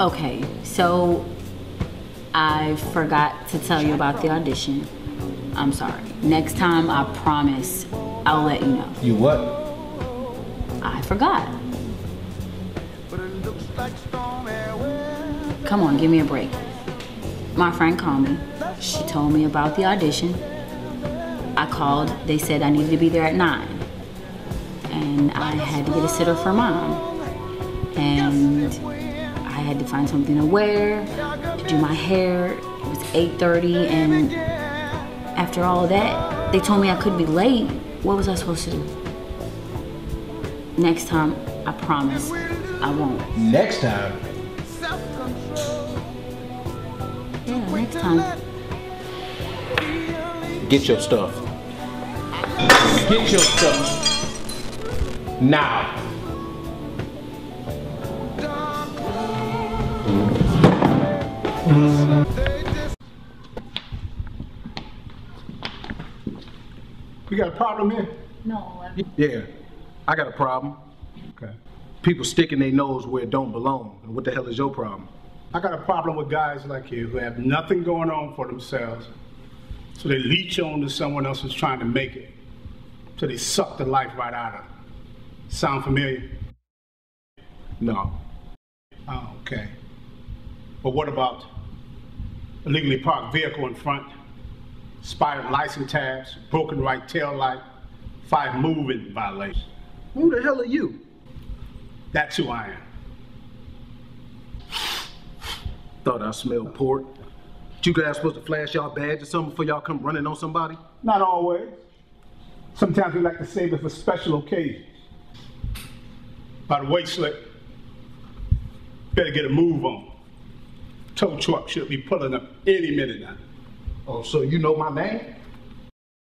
Okay, so I forgot to tell you about the audition. I'm sorry. Next time, I promise I'll let you know. You what? I forgot. Come on, give me a break. My friend called me. She told me about the audition. I called. They said I needed to be there at 9. And I had to get a sitter for mom. And I had to find something to wear, to do my hair. It was 8.30 and after all that, they told me I could be late. What was I supposed to do? Next time, I promise, I won't. Next time. Yeah, next time. Get your stuff. Get your stuff. Now. We got a problem here? No, Yeah, I got a problem. Okay. People sticking their nose where it don't belong. And what the hell is your problem? I got a problem with guys like you who have nothing going on for themselves. So they leech on to someone else who's trying to make it. So they suck the life right out of them. Sound familiar? No. Oh, okay. But what about illegally parked vehicle in front, expired license tabs, broken right tail light, five moving violations? Who the hell are you? That's who I am. Thought I smelled pork. You guys supposed to flash y'all badge or something before y'all come running on somebody? Not always. Sometimes we like to save it for special occasions. By the way, Slick, better get a move on. Tow truck should be pulling up any minute now. Oh, so you know my name?